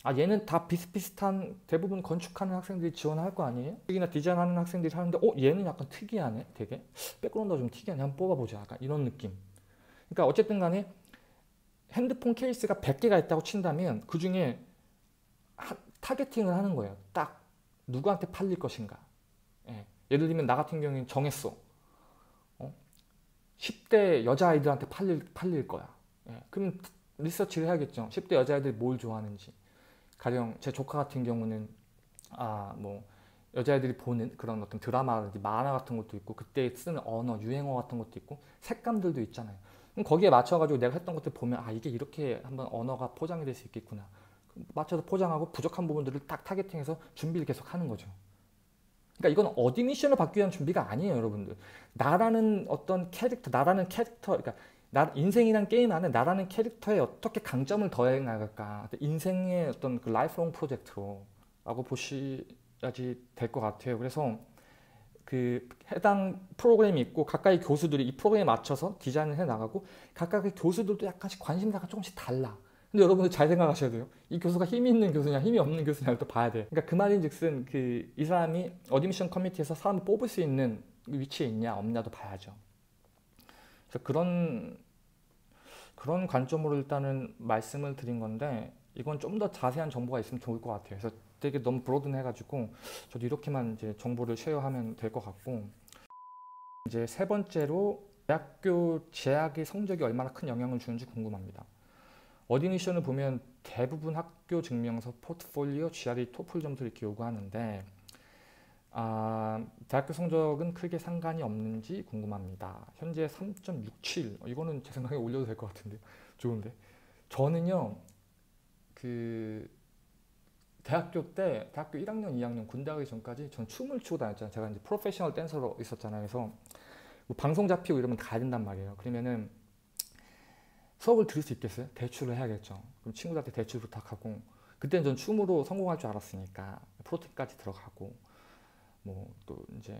[SPEAKER 1] 예? 아 얘는 다 비슷비슷한 대부분 건축하는 학생들이 지원할 거 아니에요? 특히나 디자인하는 학생들이 하는데 어 얘는 약간 특이하네 되게 background가 좀 특이하네 한번 뽑아보자 약간 이런 느낌 그러니까 어쨌든 간에 핸드폰 케이스가 100개가 있다고 친다면 그 중에 targeting을 하는 거예요 딱 누구한테 팔릴 것인가 예. 예를 들면 나 같은 경우에는 정했어 어? 10대 여자아이들한테 팔릴, 팔릴 거야 예. 그럼 리서치를 해야겠죠 10대 여자아이들이 뭘 좋아하는지 가령 제 조카 같은 경우는 아 뭐 여자애들이 보는 그런 어떤 드라마라든지 만화 같은 것도 있고 그때 쓰는 언어 유행어 같은 것도 있고 색감들도 있잖아요. 그럼 거기에 맞춰가지고 내가 했던 것들 보면 아 이게 이렇게 한번 언어가 포장이 될 수 있겠구나. 맞춰서 포장하고 부족한 부분들을 딱 targeting해서 준비를 계속 하는 거죠. 그러니까 이건 admission을 받기 위한 준비가 아니에요, 여러분들. 나라는 어떤 캐릭터, 나라는 캐릭터, 그러니까 나, 인생이란 게임 안에 나라는 캐릭터에 어떻게 강점을 더해 나갈까. 인생의 어떤 그 lifelong project로 라고 보셔야지 될 것 같아요. 그래서 그 해당 프로그램이 있고 각각의 교수들이 이 프로그램에 맞춰서 디자인을 해 나가고 각각의 교수들도 약간씩 관심사가 조금씩 달라. 근데 여러분들 잘 생각하셔야 돼요. 이 교수가 힘이 있는 교수냐 힘이 없는 교수냐를 또 봐야 돼. 그러니까 그 말인 즉슨 그 이 사람이 admission committee에서 사람을 뽑을 수 있는 위치에 있냐 없냐도 봐야죠 그래서 그런 그런 관점으로 일단은 말씀을 드린 건데 이건 좀 더 자세한 정보가 있으면 좋을 것 같아요. 그래서 되게 너무 broad해가지고 저도 이렇게만 이제 정보를 share하면 될 것 같고 이제 세 번째로 대학교 재학의 성적이 얼마나 큰 영향을 주는지 궁금합니다. 어디니션을 보면 대부분 학교 증명서, 포트폴리오, GRE, 토플 점수를 이렇게 요구하는데 아, 대학교 성적은 크게 상관이 없는지 궁금합니다. 현재 3.67 이거는 제 생각에 올려도 될 것 같은데 좋은데 저는요 그 대학교 때 대학교 1학년 2학년 군대 가기 전까지 전 춤을 추고 다녔잖아요. 제가 이제 프로페셔널 댄서로 있었잖아요. 그래서 뭐 방송 잡히고 이러면 가야 된단 말이에요. 그러면은 수업을 들을 수 있겠어요? 대출을 해야겠죠. 그럼 친구들한테 대출 부탁하고 그때는 전 춤으로 성공할 줄 알았으니까 프로틴까지 들어가고 뭐 또 이제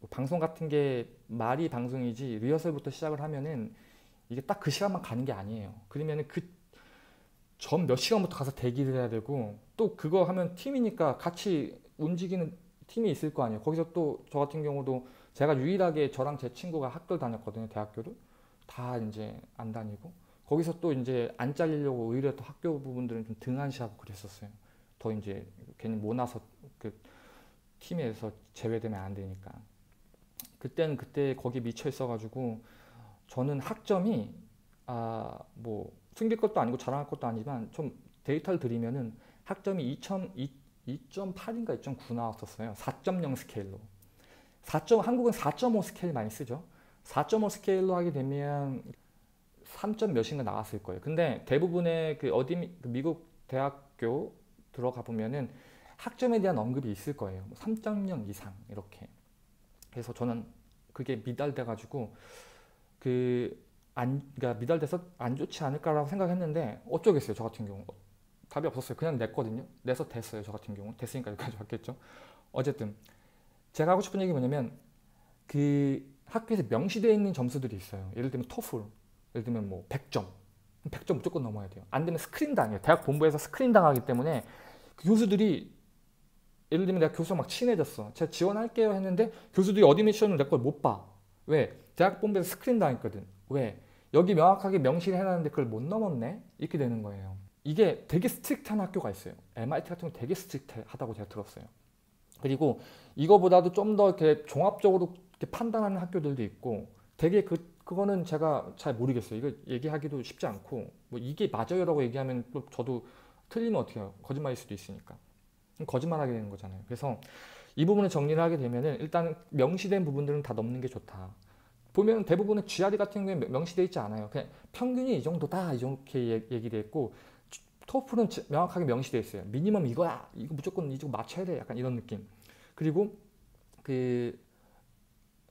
[SPEAKER 1] 뭐 방송 같은 게 말이 방송이지 리허설부터 시작을 하면은 이게 딱 그 시간만 가는 게 아니에요. 그러면은 그 전 몇 시간부터 가서 대기를 해야 되고 또 그거 하면 팀이니까 같이 움직이는 팀이 있을 거 아니에요. 거기서 또 저 같은 경우도 제가 유일하게 저랑 제 친구가 학교를 다녔거든요. 대학교를 다 이제 안 다니고 거기서 또 이제 안 잘리려고 오히려 또 학교 부분들은 좀 등한시하고 그랬었어요. 더 이제 괜히 모나서 그 팀에서 제외되면 안 되니까 그때는 그때 거기 미쳐 있어가지고 저는 학점이 아 뭐 숨길 것도 아니고 자랑할 것도 아니지만 좀 데이터를 드리면은 학점이 2.8인가 2.9 나왔었어요. 4.0 스케일로. 4. 한국은 4.5 스케일 많이 쓰죠. 4.5 스케일로 하게 되면 3점 몇인가 나왔을 거예요. 근데 대부분의 그 어디 그 미국 대학교 들어가 보면은 학점에 대한 언급이 있을 거예요. 3.0뭐 이상 이렇게. 그래서 저는 그게 미달돼 가지고 그 안 그러니까 미달돼서 안 좋지 않을까라고 생각했는데 어쩌겠어요. 저 같은 경우 답이 없었어요. 그냥 냈거든요. 내서 됐어요. 저 같은 경우 됐으니까 여기까지 왔겠죠. 어쨌든 제가 하고 싶은 얘기 뭐냐면 그 학교에서 명시되어 있는 점수들이 있어요. 예를 들면 토플, 예를 들면 뭐 100점, 100점 무조건 넘어야 돼요. 안 되면 스크린 당해요. 대학 본부에서 스크린 당하기 때문에 그 교수들이 예를 들면 내가 교수랑 막 친해졌어. 제가 지원할게요 했는데 교수들이 admission을 내 걸 못 봐. 왜? 대학 본부에서 스크린 당했거든. 왜? 여기 명확하게 명시를 해놨는데 그걸 못 넘었네? 이렇게 되는 거예요. 이게 되게 strict한 학교가 있어요. MIT 같은 거 되게 strict하다고 제가 들었어요. 그리고 이거보다도 좀 더 이렇게 종합적으로 이렇게 판단하는 학교들도 있고 되게 그 그거는 제가 잘 모르겠어요. 이거 얘기하기도 쉽지 않고 뭐 이게 맞아요라고 얘기하면 또 저도 틀리면 어떻게 해요? 거짓말일 수도 있으니까. 거짓말하게 되는 거잖아요. 그래서 이 부분을 정리를 하게 되면은 일단 명시된 부분들은 다 넘는 게 좋다. 보면 대부분의 GRE 같은 경우에 명시되어 있지 않아요. 그냥 평균이 이 정도다 이렇게 얘기돼 있고 토플은 명확하게 명시되어 있어요. 미니멈 이거야. 이거 무조건 이거 맞춰야 돼. 약간 이런 느낌. 그리고 그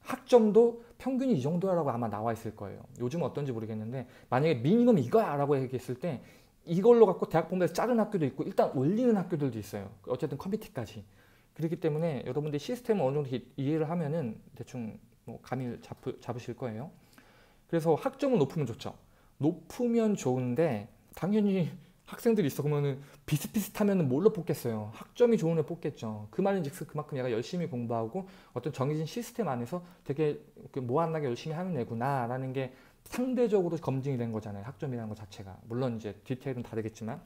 [SPEAKER 1] 학점도 평균이 이 정도라고 아마 나와 있을 거예요. 요즘 어떤지 모르겠는데 만약에 미니멈 이거야 라고 얘기했을 때 이걸로 갖고 대학 본부에서 자른 학교도 있고 일단 올리는 학교들도 있어요. 어쨌든 컴퓨티까지. 그렇기 때문에 여러분들 시스템을 어느 정도 이해를 하면은 대충 뭐 감을 잡으, 잡으실 거예요. 그래서 학점은 높으면 좋죠. 높으면 좋은데 당연히 학생들이 있어 그러면은 비슷비슷하면은 뭘로 뽑겠어요? 학점이 좋은 애 뽑겠죠. 그 말인즉슨 그만큼 얘가 열심히 공부하고 어떤 정해진 시스템 안에서 되게 모아나게 열심히 하는 애구나라는 게 상대적으로 검증이 된 거잖아요. 학점이라는 것 자체가. 물론 이제 디테일은 다르겠지만.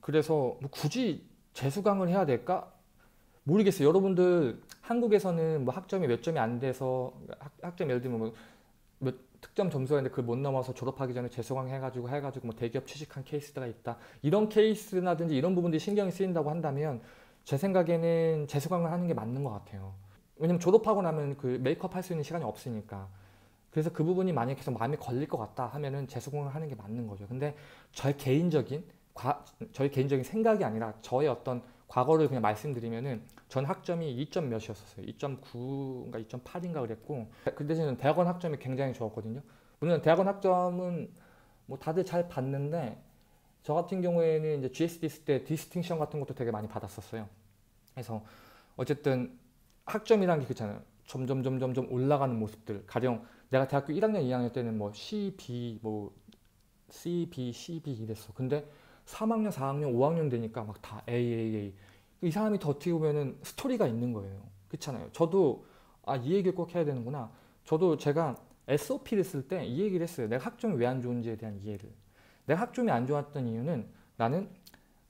[SPEAKER 1] 그래서 뭐 굳이 재수강을 해야 될까? 모르겠어요. 여러분들 한국에서는 뭐 학점이 몇 점이 안 돼서 학, 점 예를 들면 뭐 몇 특정 점수였는데 그걸 못 넘어서 졸업하기 전에 재수강 해가지고 해가지고 뭐 대기업 취직한 케이스가 있다. 이런 케이스나든지 이런 부분들이 신경이 쓰인다고 한다면 제 생각에는 재수강을 하는 게 맞는 것 같아요. 왜냐면 졸업하고 나면 그 메이크업 할 수 있는 시간이 없으니까. 그래서 그 부분이 만약에 계속 마음에 걸릴 것 같다 하면은 재수강을 하는 게 맞는 거죠. 근데 저의 개인적인 과, 저의 개인적인 생각이 아니라 저의 어떤 과거를 그냥 말씀드리면은 전 학점이 2점 몇이었어요. 2.9인가 2.8인가 그랬고 그 대신에 대학원 학점이 굉장히 좋았거든요. 물론 대학원 학점은 뭐 다들 잘 받는데 저 같은 경우에는 이제 GSD 있을 때 distinction 같은 것도 되게 많이 받았었어요. 그래서 어쨌든 학점이란 게 그렇잖아요. 점점 점점 점 올라가는 모습들. 가령 내가 대학교 1학년, 2학년 때는 뭐 C, B, 뭐 C, B, C, B 이랬어. 근데 3학년, 4학년, 5학년 되니까 막 다 A, A, A. 이 사람이 더 어떻게 보면은 스토리가 있는 거예요. 그렇잖아요. 저도 아, 이 얘기를 꼭 해야 되는구나. 저도 제가 SOP를 쓸 때 이 얘기를 했어요. 내가 학점이 왜 안 좋은지에 대한 이해를. 내가 학점이 안 좋았던 이유는 나는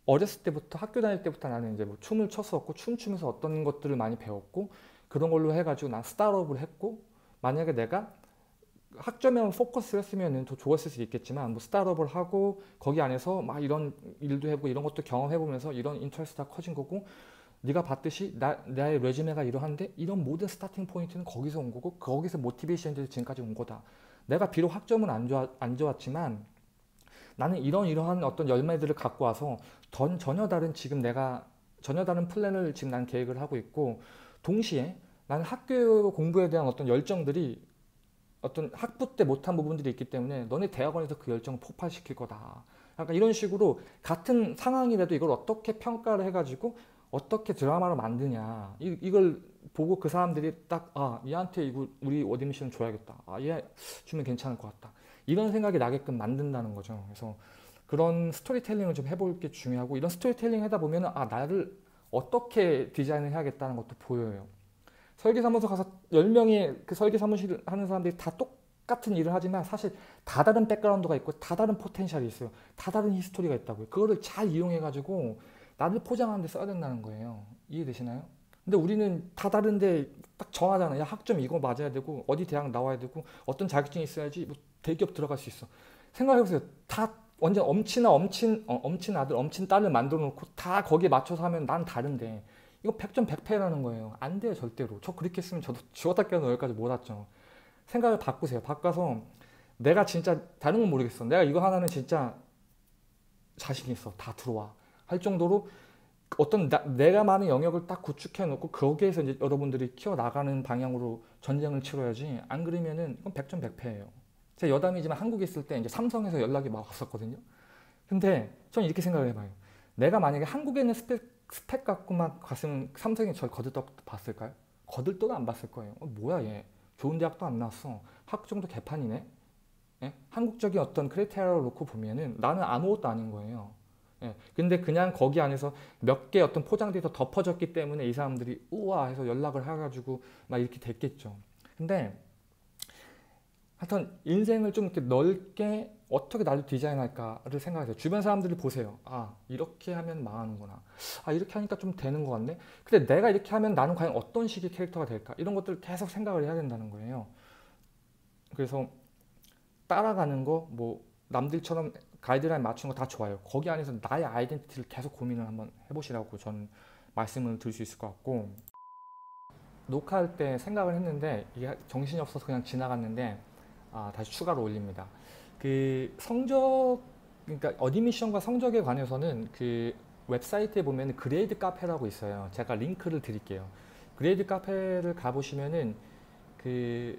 [SPEAKER 1] 어렸을 때부터 학교 다닐 때부터 나는 이제 뭐 춤을 췄었고 춤 추면서 어떤 것들을 많이 배웠고 그런 걸로 해가지고 난 스타트업을 했고 만약에 내가 학점에만 포커스를 했으면 더 좋았을 수 있겠지만 뭐 스타트업을 하고 거기 안에서 막 이런 일도 해보고 이런 것도 경험해보면서 이런 interest가 커진 거고 네가 봤듯이 나, 나의 resume가 이러한데 이런 모든 starting point는 거기서 온 거고 거기서 motivation이 지금까지 온 거다. 내가 비록 학점은 안, 좋아, 안 좋았지만 나는 이런 이러한 어떤 열매들을 갖고 와서 전, 전혀 다른 지금 내가 전혀 다른 플랜을 지금 난 계획을 하고 있고 동시에 나는 학교 공부에 대한 어떤 열정들이 어떤 학부 때 못한 부분들이 있기 때문에 너네 대학원에서 그 열정을 폭발시킬 거다. 약간 이런 식으로 같은 상황이라도 이걸 어떻게 평가를 해가지고 어떻게 드라마를 만드냐 이, 이걸 보고 그 사람들이 딱 아 얘한테 이거 우리 admission 줘야겠다. 아 얘 주면 괜찮을 것 같다. 이런 생각이 나게끔 만든다는 거죠. 그래서 그런 스토리텔링을 좀 해보는 게 중요하고 이런 스토리텔링 하다 보면은 아 나를 어떻게 디자인을 해야겠다는 것도 보여요. 설계사무소 가서 10명의 그 설계사무실 하는 사람들이 다 똑같은 일을 하지만 사실 다 다른 백그라운드가 있고 다 다른 potential이 있어요. 다 다른 history가 있다고요. 그거를 잘 이용해가지고 나를 포장하는 데 써야 된다는 거예요. 이해되시나요? 근데 우리는 다 다른데 딱 정하잖아. 야, 학점 이거 맞아야 되고, 어디 대학 나와야 되고, 어떤 자격증이 있어야지 뭐 대기업 들어갈 수 있어. 생각해보세요. 다 완전 엄친아, 엄친, 어, 엄친 아들, 엄친 딸을 만들어 놓고 다 거기에 맞춰서 하면 난 다른데. 이거 100점 100패라는 거예요. 안 돼요, 절대로. 저 그렇게 했으면 저도 죽었다 깨어나 여기까지 못 왔죠. 생각을 바꾸세요. 바꿔서 내가 진짜 다른 건 모르겠어. 내가 이거 하나는 진짜 자신 있어. 다 들어와. 할 정도로 어떤 나, 내가 많은 영역을 딱 구축해 놓고 거기에서 이제 여러분들이 키워 나가는 방향으로 전쟁을 치러야지. 안 그러면은 이건 100점 100패예요. 제가 여담이지만 한국에 있을 때 이제 삼성에서 연락이 막 왔었거든요. 근데 저는 이렇게 생각을 해봐요. 내가 만약에 한국에 있는 스펙 스펙 갖고만 갔으면 삼성이 저를 거들떠 봤을까요? 거들떠 안 봤을 거예요. 어, 뭐야 얘. 좋은 대학도 안 나왔어. 학점도 개판이네. 예? 한국적인 어떤 criteria를 놓고 보면은 나는 아무것도 아닌 거예요. 예. 근데 그냥 거기 안에서 몇 개 어떤 포장돼서 덮어졌기 때문에 이 사람들이 우와 해서 연락을 해가지고 막 이렇게 됐겠죠. 근데 하여튼 인생을 좀 이렇게 넓게 어떻게 나를 디자인할까를 생각하세요. 주변 사람들을 보세요. 아, 이렇게 하면 망하는구나. 아, 이렇게 하니까 좀 되는 것 같네. 근데 내가 이렇게 하면 나는 과연 어떤 식의 캐릭터가 될까? 이런 것들 계속 생각을 해야 된다는 거예요. 그래서 따라가는 거, 뭐, 남들처럼 가이드라인 맞춘 거다 좋아요. 거기 안에서 나의 아이덴티티를 계속 고민을 한번 해보시라고 저는 말씀을 드릴 수 있을 것 같고, 녹화할 때 생각을 했는데, 이게 정신이 없어서 그냥 지나갔는데, 아, 다시 추가로 올립니다. 그 성적 그러니까 admission과 성적에 관해서는 그 웹사이트에 보면 Grad Cafe라고 있어요. 제가 링크를 드릴게요. Grad Cafe를 가보시면은 그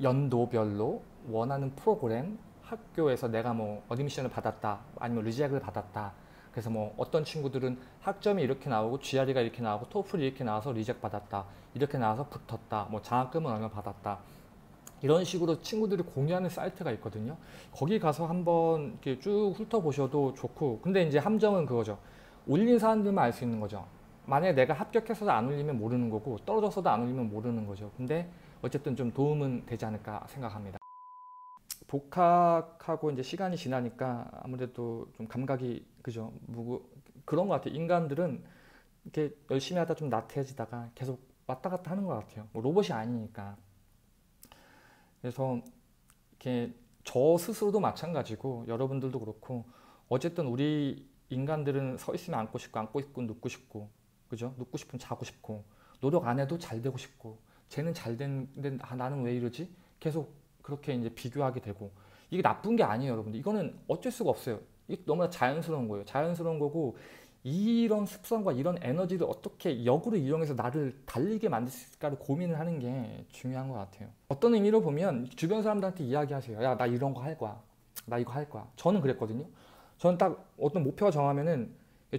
[SPEAKER 1] 연도별로 원하는 프로그램 학교에서 내가 뭐 admission을 받았다 아니면 reject을 받았다 그래서 뭐 어떤 친구들은 학점이 이렇게 나오고 GRE가 이렇게 나오고 토플이 이렇게 나와서 리젝 받았다 이렇게 나와서 붙었다 뭐 장학금은 얼마 받았다 이런 식으로 친구들이 공유하는 사이트가 있거든요. 거기 가서 한번 이렇게 쭉 훑어보셔도 좋고 근데 이제 함정은 그거죠. 올린 사람들만 알 수 있는 거죠. 만약에 내가 합격해서도 안 올리면 모르는 거고 떨어져서도 안 올리면 모르는 거죠. 근데 어쨌든 좀 도움은 되지 않을까 생각합니다. 복학하고 이제 시간이 지나니까 아무래도 좀 감각이 그죠? 무구 그런 것 같아요. 인간들은 이렇게 열심히 하다 좀 나태해지다가 계속 왔다 갔다 하는 것 같아요. 뭐 로봇이 아니니까 그래서 이렇게 저 스스로도 마찬가지고 여러분들도 그렇고 어쨌든 우리 인간들은 서 있으면 앉고 싶고 앉고 싶고 눕고 싶고 그죠? 눕고 싶으면 자고 싶고 노력 안 해도 잘 되고 싶고 쟤는 잘 되는데 아, 나는 왜 이러지? 계속 그렇게 이제 비교하게 되고. 이게 나쁜 게 아니에요 여러분들. 이거는 어쩔 수가 없어요. 이게 너무나 자연스러운 거예요. 자연스러운 거고 이런 습성과 이런 에너지를 어떻게 역으로 이용해서 나를 달리게 만들 수 있을까를 고민을 하는 게 중요한 것 같아요. 어떤 의미로 보면 주변 사람들한테 이야기하세요 야 나 이런 거 할 거야. 나 이거 할 거야. 저는 그랬거든요. 저는 딱 어떤 목표가 정하면은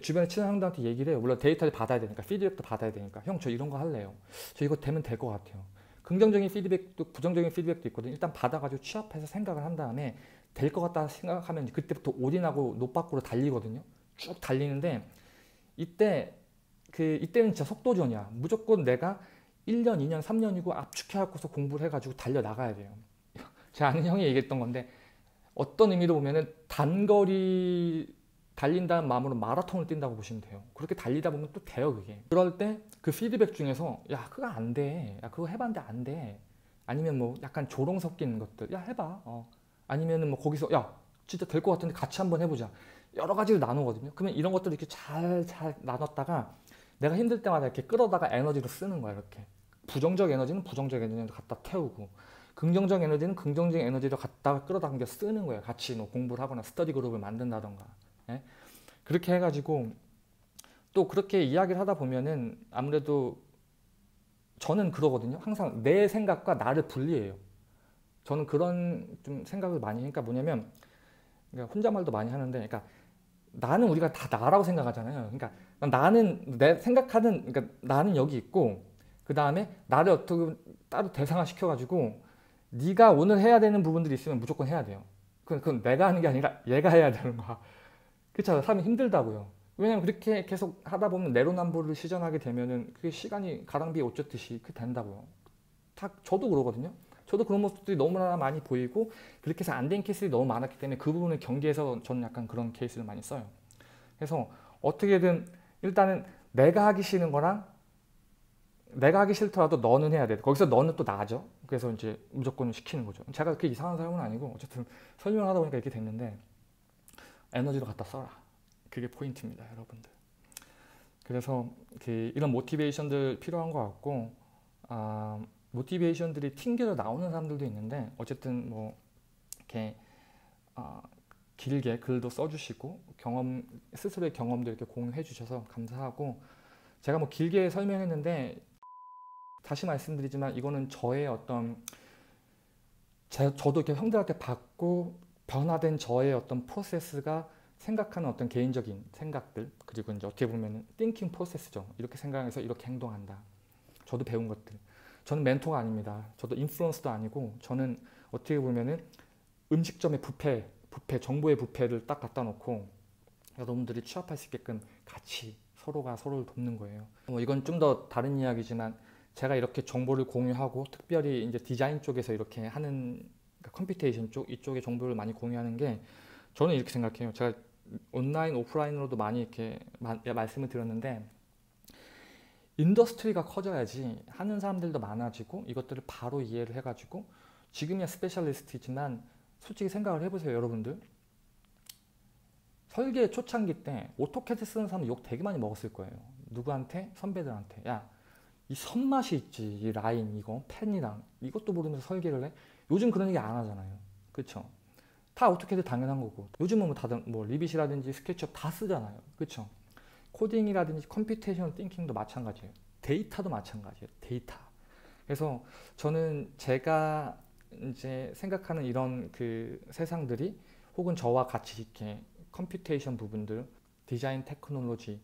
[SPEAKER 1] 주변에 친한 형들한테 얘기를 해요. 물론 데이터를 받아야 되니까 피드백도 받아야 되니까 형 저 이런 거 할래요. 저 이거 되면 될 것 같아요. 긍정적인 피드백도 부정적인 피드백도 있거든요. 일단 받아가지고 취합해서 생각을 한 다음에 될 것 같다 생각하면 그때부터 올인하고 no 빠꾸로 달리거든요. 쭉 달리는데 이때 그 이때는 진짜 속도전이야. 무조건 내가 1년, 2년, 3년이고 압축해 갖고서 공부를 해 가지고 달려 나가야 돼요. 제 아는 형이 얘기했던 건데 어떤 의미로 보면은 단거리 달린다는 마음으로 마라톤을 뛴다고 보시면 돼요. 그렇게 달리다 보면 또 돼요, 그게. 그럴 때 그 피드백 중에서 야, 그거 안 돼. 야, 그거 해봤는데 안 돼. 아니면 뭐 약간 조롱 섞인 것들. 야, 해봐. 어. 아니면은 뭐 거기서 야, 진짜 될 것 같은데 같이 한번 해보자. 여러 가지를 나누거든요. 그러면 이런 것들을 이렇게 잘, 잘 나눴다가 내가 힘들 때마다 이렇게 끌어다가 에너지로 쓰는 거야, 이렇게. 부정적 에너지는 부정적 에너지를 갖다 태우고 긍정적 에너지는 긍정적 에너지를 갖다가 끌어당겨 쓰는 거예요. 같이 뭐 공부를 하거나 스터디 그룹을 만든다던가. 예? 그렇게 해가지고 또 그렇게 이야기를 하다 보면은 아무래도 저는 그러거든요. 항상 내 생각과 나를 분리해요. 저는 그런 좀 생각을 많이 하니까 뭐냐면 그러니까 혼자 말도 많이 하는데 그러니까 나는 우리가 다 나라고 생각하잖아요. 그러니까 나는 내 생각하는 그러니까 나는 여기 있고 그 다음에 나를 어떻게 따로 대상화 시켜가지고 네가 오늘 해야 되는 부분들이 있으면 무조건 해야 돼요. 그건 내가 하는 게 아니라 얘가 해야 되는 거야. 그렇죠. 삶이 힘들다고요. 왜냐면 그렇게 계속 하다 보면 내로남불을 시전하게 되면은 그게 시간이 가랑비에 옷 젖듯이 그 된다고요. 다 저도 그러거든요. 저도 그런 모습들이 너무나 많이 보이고 그렇게 해서 안 된 케이스들이 너무 많았기 때문에 그 부분을 경계해서 저는 약간 그런 케이스를 많이 써요. 그래서 어떻게든 일단은 내가 하기 싫은 거랑 내가 하기 싫더라도 너는 해야 돼. 거기서 너는 또 나죠. 그래서 이제 무조건 시키는 거죠. 제가 그렇게 이상한 사람은 아니고 어쨌든 설명하다 보니까 이렇게 됐는데 에너지로 갖다 써라. 그게 포인트입니다, 여러분들. 그래서 그 이런 모티베이션들 필요한 것 같고 아, 모티베이션들이 튕겨져 나오는 사람들도 있는데 어쨌든 뭐 이렇게 아, 길게 글도 써주시고 경험 스스로의 경험도 이렇게 공유해 주셔서 감사하고 제가 뭐 길게 설명했는데 다시 말씀드리지만 이거는 저의 어떤 제, 저도 이렇게 형들한테 받고 변화된 저의 어떤 프로세스가 생각하는 어떤 개인적인 생각들 그리고 이제 어떻게 보면 띵킹 프로세스죠. 이렇게 생각해서 이렇게 행동한다. 저도 배운 것들. 저는 멘토가 아닙니다. 저도 인플루언스도 아니고 저는 어떻게 보면은 음식점의 부패, 부패, 정보의 부패를 딱 갖다 놓고 여러분들이 취업할 수 있게끔 같이 서로가 서로를 돕는 거예요. 뭐 이건 좀 더 다른 이야기지만 제가 이렇게 정보를 공유하고 특별히 이제 디자인 쪽에서 이렇게 하는 그러니까 computation 쪽 이쪽의 정보를 많이 공유하는 게 저는 이렇게 생각해요. 제가 온라인 오프라인으로도 많이 이렇게 마, 말씀을 드렸는데 industry가 커져야지 하는 사람들도 많아지고 이것들을 바로 이해를 해가지고 지금이야 specialist지만 솔직히 생각을 해보세요 여러분들 설계 초창기 때 AutoCAD 쓰는 사람 욕 되게 많이 먹었을 거예요 누구한테? 선배들한테 야 이 선맛이 있지 이 라인 이거 펜이랑 이것도 모르면서 설계를 해 요즘 그런 얘기 안 하잖아요. 그렇죠? 다 어떻게든 당연한 거고 요즘은 뭐 다들 뭐 Revit이라든지 SketchUp 다 쓰잖아요. 그렇죠? 코딩이라든지 computation thinking도 마찬가지예요. 데이터도 마찬가지예요. 데이터. 그래서 저는 제가 이제 생각하는 이런 그 세상들이 혹은 저와 같이 이렇게 computation 부분들, 디자인 테크놀로지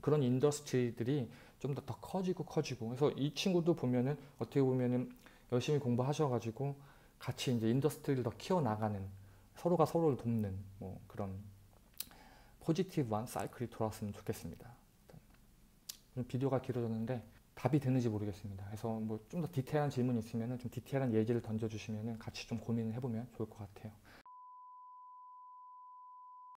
[SPEAKER 1] 그런 industry들이 좀 더 더 커지고 커지고 그래서 이 친구도 보면은 어떻게 보면은 열심히 공부하셔가지고 같이 이제 industry를 더 키워 나가는 서로가 서로를 돕는 뭐 그런 positive한 사이클이 돌아왔으면 좋겠습니다. 좀 비디오가 길어졌는데 답이 되는지 모르겠습니다. 그래서 뭐 좀 더 디테일한 질문이 있으면 좀 디테일한 예제를 던져주시면 같이 좀 고민을 해보면 좋을 것 같아요.